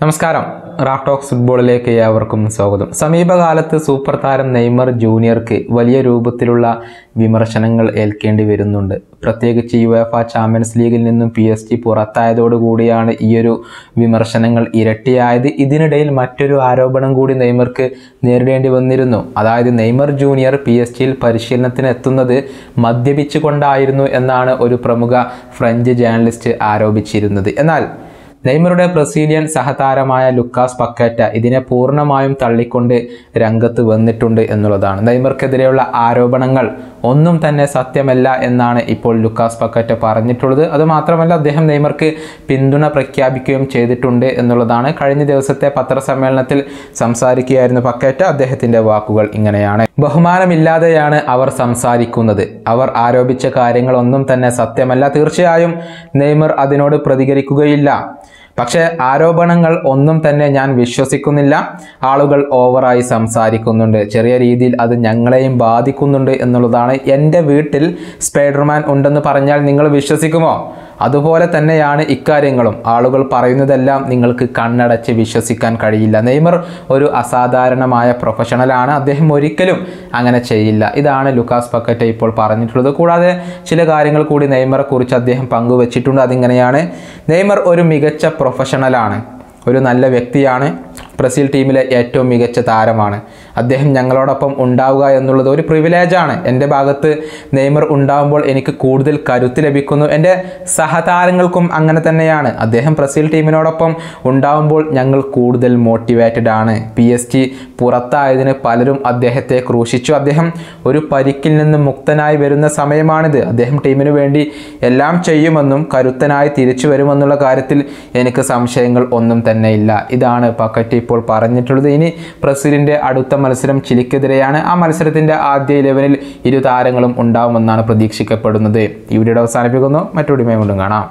നമസ്കാരം. Raf talks ഫുട്ബോളിലേക്ക് ഏവർക്കും സ്വാഗതം. സമീപകാലത്ത് സൂപ്പർ താരം നെയ്മർ ജൂനിയർക്ക് വലിയ രൂപത്തിലുള്ള വിമർശനങ്ങൾ ഏൽക്കേണ്ടി വരുന്നുണ്ട്. പ്രത്യേകിച്ച് യുവേഫ ചാമ്പ്യൻസ് ലീഗിൽ നിന്നും പി എസ് ജി പുറത്തായതോടുകൂടിയാണ് ഈയൊരു വിമർശനങ്ങൾ ഇരട്ടിയായത്. ഇതിനിടയിൽ മറ്റൊരു ആരോപണം കൂടി നെയ്മർക്ക് നേരിടേണ്ടി വന്നിരുന്നു. അതായത് നെയ്മർ ജൂനിയർ പി എസ് ജിയിൽ പരിശീലനത്തിന് എത്തുന്നത് മദ്യപിച്ചുകൊണ്ടായിരുന്നു എന്നാണ് ഒരു പ്രമുഖ ഫ്രഞ്ച് ജേർണലിസ്റ്റ് ആരോപിച്ചിരുന്നത്. എന്നാൽ നെയ്മറുടെ ബ്രസീലിയൻ സഹതാരമായ ലുക്കാസ് പക്കേറ്റ ഇതിനെ പൂർണമായും തള്ളിക്കൊണ്ട് രംഗത്ത് വന്നിട്ടുണ്ട് എന്നുള്ളതാണ്. നെയ്മർക്കെതിരെയുള്ള ആരോപണങ്ങൾ ഒന്നും തന്നെ സത്യമല്ല എന്നാണ് ഇപ്പോൾ ലുക്കാസ് പക്കറ്റ് പറഞ്ഞിട്ടുള്ളത്. അതുമാത്രമല്ല അദ്ദേഹം നെയ്മർക്ക് പിന്തുണ പ്രഖ്യാപിക്കുകയും ചെയ്തിട്ടുണ്ട് എന്നുള്ളതാണ്. കഴിഞ്ഞ ദിവസത്തെ പത്രസമ്മേളനത്തിൽ സംസാരിക്കുകയായിരുന്നു പക്കറ്റ്. അദ്ദേഹത്തിന്റെ വാക്കുകൾ ഇങ്ങനെയാണ്. ബഹുമാനമില്ലാതെയാണ് അവർ സംസാരിക്കുന്നത്. അവർ ആരോപിച്ച കാര്യങ്ങളൊന്നും തന്നെ സത്യമല്ല. തീർച്ചയായും നെയ്മർ അതിനോട് പ്രതികരിക്കുകയില്ല. പക്ഷേ ആരോപണങ്ങൾ ഒന്നും തന്നെ ഞാൻ വിശ്വസിക്കുന്നില്ല. ആളുകൾ ഓവറായി സംസാരിക്കുന്നുണ്ട്. ചെറിയ രീതിയിൽ അത് ഞങ്ങളെയും ബാധിക്കുന്നുണ്ട് എന്നുള്ളതാണ് എന്റെ വീട്ടിൽ സ്പൈഡർമാൻ ഉണ്ടെന്ന് പറഞ്ഞാൽ നിങ്ങൾ വിശ്വസിക്കുമോ? അതുപോലെ തന്നെയാണ് ഇക്കാര്യങ്ങളും. ആളുകൾ പറയുന്നതെല്ലാം നിങ്ങൾക്ക് കണ്ണടച്ച് വിശ്വസിക്കാൻ കഴിയില്ല. നെയ്മർ ഒരു അസാധാരണമായ പ്രൊഫഷണലാണ്. അദ്ദേഹം ഒരിക്കലും അങ്ങനെ ചെയ്യില്ല. ഇതാണ് ലുക്കാസ് പക്കറ്റ് ഇപ്പോൾ പറഞ്ഞിട്ടുള്ളത്. കൂടാതെ ചില കാര്യങ്ങൾ കൂടി നെയ്മറെ കുറിച്ച് അദ്ദേഹം പങ്കുവച്ചിട്ടുണ്ട്. അതിങ്ങനെയാണ് നെയ്മർ ഒരു മികച്ച പ്രൊഫഷണലാണ് ഒരു നല്ല വ്യക്തിയാണ്. ബ്രസീൽ ടീമിലെ ഏറ്റവും മികച്ച താരമാണ്. അദ്ദേഹം ഞങ്ങളോടൊപ്പം ഉണ്ടാവുക എന്നുള്ളത് ഒരു പ്രിവിലേജാണ് എന്റെ ഭാഗത്ത് നെയ്മർ ഉണ്ടാകുമ്പോൾ എനിക്ക് കൂടുതൽ കരുത്ത് ലഭിക്കുന്നു. എന്റെ സഹതാരങ്ങൾക്കും അങ്ങനെ തന്നെയാണ്. അദ്ദേഹം ബ്രസീൽ ടീമിനോടൊപ്പം ഉണ്ടാവുമ്പോൾ ഞങ്ങൾ കൂടുതൽ മോട്ടിവേറ്റഡ് ആണ്. പി എസ് ടി പുറത്തായതിന് പലരും അദ്ദേഹത്തെ ക്രൂശിച്ചു. അദ്ദേഹം ഒരു പരിക്കിൽ നിന്ന് മുക്തനായി വരുന്ന സമയമാണിത്. അദ്ദേഹം ടീമിനു വേണ്ടി എല്ലാം ചെയ്യുമെന്നും കരുത്തനായി തിരിച്ചു വരുമെന്നുള്ള കാര്യത്തിൽ എനിക്ക് സംശയങ്ങൾ ഒന്നും തന്നെയില്ല ഇതാണ് പക്കറ്റ് ഇപ്പോൾ പറഞ്ഞിട്ടുള്ളത്. ഇനി ബ്രസീലിന്റെ അടുത്ത മത്സരം ചിലിക്കെതിരെയാണ്. ആ മത്സരത്തിന്റെ ആദ്യ ഇലവനിൽ ഇരു താരങ്ങളും ഉണ്ടാവുമെന്നാണ് പ്രതീക്ഷിക്കപ്പെടുന്നത്. ഈ വീഡിയോ അവസാനിപ്പിക്കുന്നു. മറ്റൊരു കൊണ്ടും കാണാം.